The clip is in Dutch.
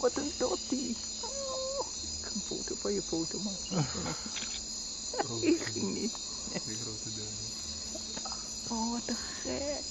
Wat een dottie. Oh, ik ga een foto van je foto maken. Oh. ik ging niet. Die grote duim. Oh, wat een gek.